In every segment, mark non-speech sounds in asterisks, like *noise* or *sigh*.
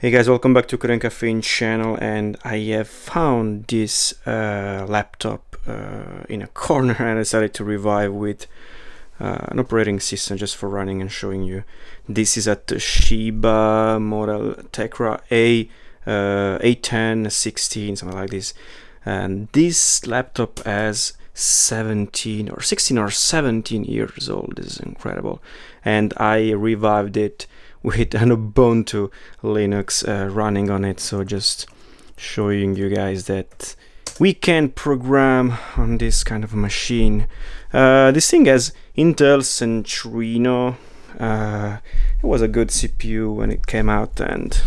Hey guys, welcome back to Coding and Caffeine channel and I have found this uh, laptop uh, in a corner *laughs* and I decided to revive with uh, an operating system just for running and showing you. This is a Toshiba model Tecra A, uh, A10, 16, something like this. And this laptop has 17 or 16 or 17 years old. This is incredible. And I revived it with an Ubuntu Linux uh, running on it. So just showing you guys that we can program on this kind of machine. Uh, this thing has Intel Centrino. Uh, it was a good CPU when it came out and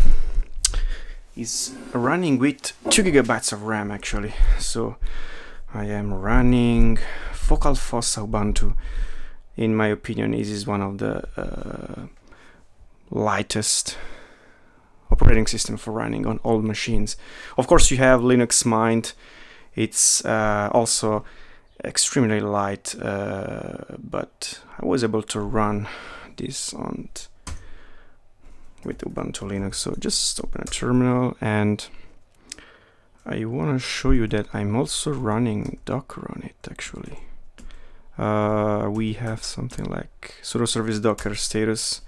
is running with 2 gigabytes of RAM actually. So I am running Focal Fossa Ubuntu. In my opinion, this is one of the uh, lightest operating system for running on old machines. Of course, you have Linux Mint. It's uh, also extremely light, uh, but I was able to run this on with Ubuntu Linux. So just open a terminal and I want to show you that I'm also running Docker on it actually. Uh, we have something like sudo service docker status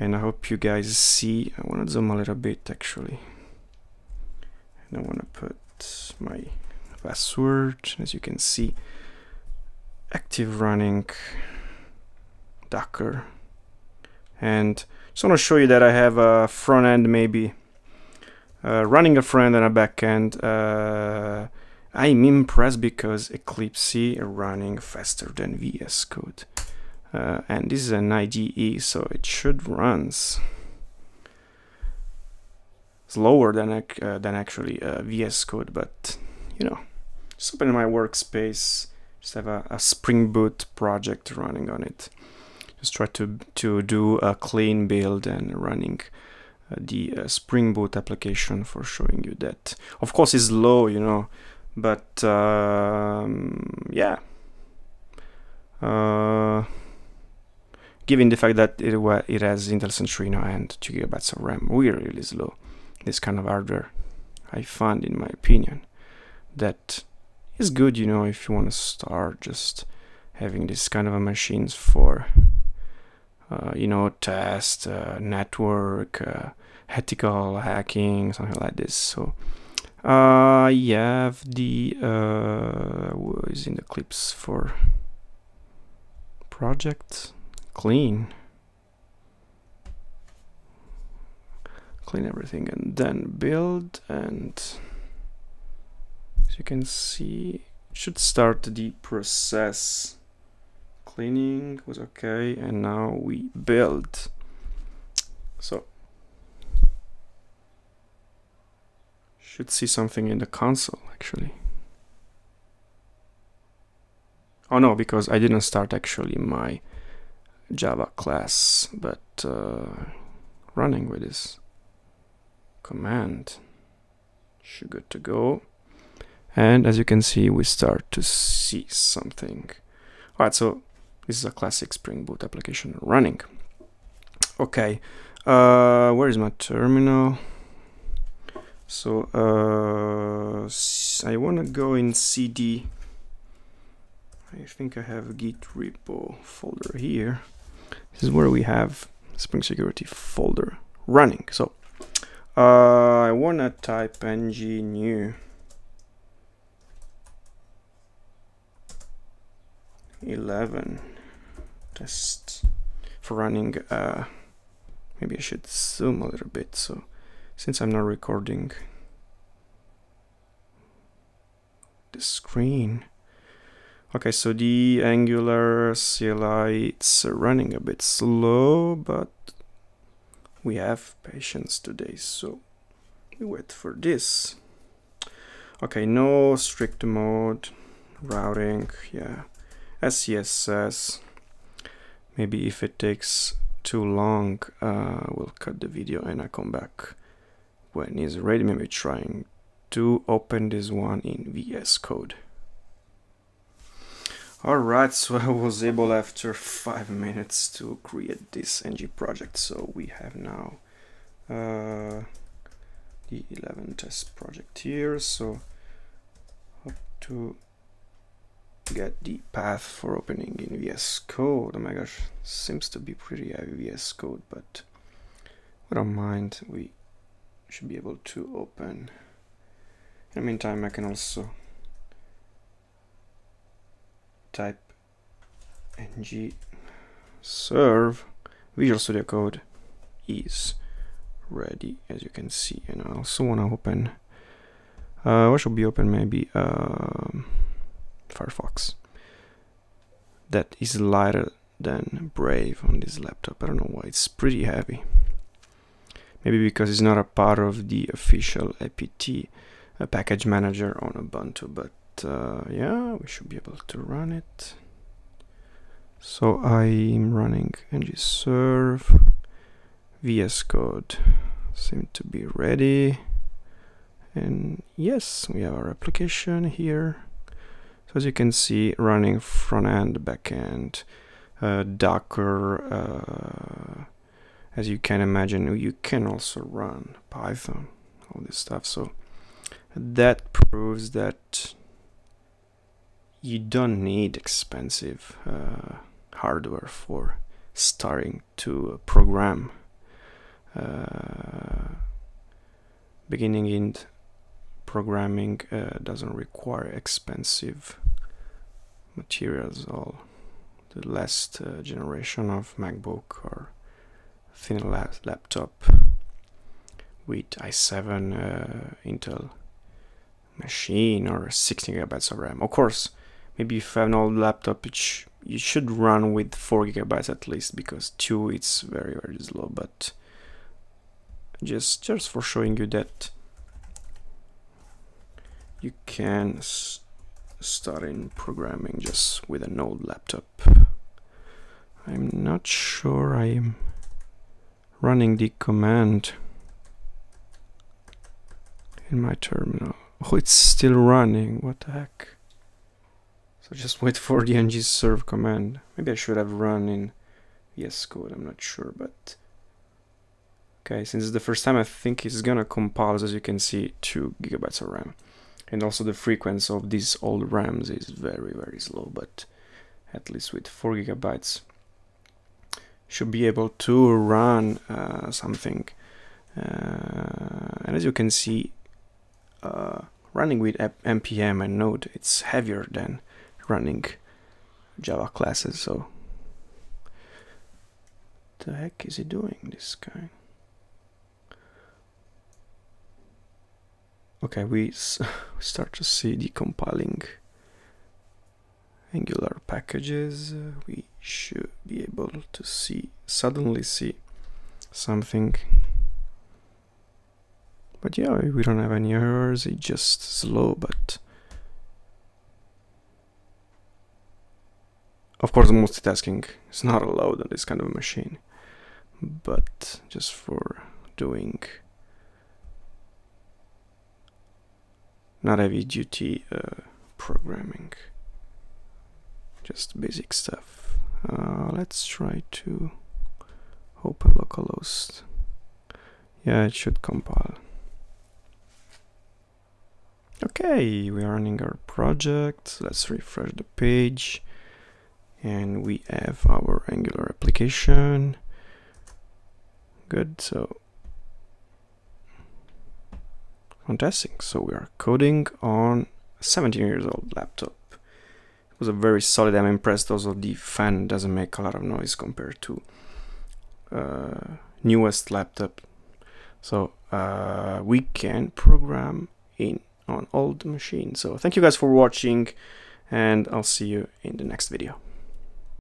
and I hope you guys see I want to zoom a little bit actually. And I want to put my password as you can see. Active running docker. And just want to show you that I have a front end maybe. Uh, running a front end and a back end. Uh, I'm impressed because Eclipse running faster than VS Code uh, and this is an IDE so it should runs slower than uh, than actually uh, VS Code but you know just open my workspace just have a, a, Spring Boot project running on it. Just try to to do a clean build and running uh, the uh, Spring Boot application for showing you that. Of course it's low you know but um, yeah. Uh, given the fact that it, it has Intel Centrino and 2 gigabytes of RAM, really, really slow. This kind of hardware, I find, in my opinion, that is good, you know, if you want to start just having this kind of a machines for, uh, you know, test, uh, network, uh, ethical hacking, something like this. So, uh, I have the, uh, is in Eclipse for project clean. Clean everything and then build and as you can see should start the process. Cleaning was okay and now we build. So should see something in the console actually. Oh no because I didn't start actually my Java class, but uh, running with this command should good to go. And as you can see, we start to see something. All right, so this is a classic Spring Boot application running. Okay, uh, where is my terminal? So uh, I want to go in CD. I think I have a Git repo folder here. This is where we have Spring Security folder running. So uh, I want to type ng new 11 test for running uh, maybe I should zoom a little bit so since I'm not recording the screen Okay, so the Angular CLI, it's running a bit slow, but we have patience today, so we wait for this. Okay, no strict mode, routing, yeah, SCSS. Maybe if it takes too long, uh, we'll cut the video and I come back when it's ready. Maybe trying to open this one in VS Code. Alright, so I was able after 5 minutes to create this ng project, so we have now uh, the 11 test project here so up to get the path for opening in VS Code. Oh my gosh, seems to be pretty heavy VS Code, but we don't mind. We should be able to open. In the meantime, I can also type ng serve Visual Studio Code is ready, as you can see. And I also want to open. Uh, what should be open? Maybe. Um, Firefox that is lighter than Brave on this laptop. I don't know why it's pretty heavy. Maybe because it's not a part of the official apt a package manager on Ubuntu, but uh, yeah, we should be able to run it. So I'm running ng-serve, VS Code seem to be ready, and yes, we have our application here. So as you can see, running front end, back end, uh, Docker, uh, as you can imagine, you can also run Python, all this stuff. So that proves that you don't need expensive uh, hardware for starting to program. Uh, beginning in programming uh, doesn't require expensive materials all the last uh, generation of MacBook or thin la laptop with i7 uh, Intel machine or 16 gigabytes of RAM. Of course, maybe if you have an old laptop, it sh you should run with 4 gigabytes at least because 2 it's very very slow. But just just for showing you that you can start in programming just with an old laptop. I'm not sure I am running the command in my terminal. Oh, it's still running. What the heck? So just wait for the ng serve command. Maybe I should have run in VS Code. I'm not sure, but okay. Since it's the first time, I think it's gonna compile, as you can see, two gigabytes of RAM and also the frequency of these old RAMs is very very slow but at least with 4 gigabytes should be able to run uh, something uh, and as you can see uh, running with npm and node it's heavier than running java classes so the heck is he doing this guy? Okay *laughs* we start to see decompiling angular packages. We should be able to see suddenly see something. But yeah we don't have any errors it's just slow but of course multitasking is not allowed on this kind of a machine but just for doing not heavy duty uh, programming. Just basic stuff. Uh, let's try to open localhost. Yeah it should compile. Okay we are running our project. Let's refresh the page and we have our angular application good so Fantastic. So we are coding on a 17 years old laptop. It was a very solid. I'm impressed. Also, the fan doesn't make a lot of noise compared to uh, newest laptop. So uh, we can program in on old machine So thank you guys for watching, and I'll see you in the next video.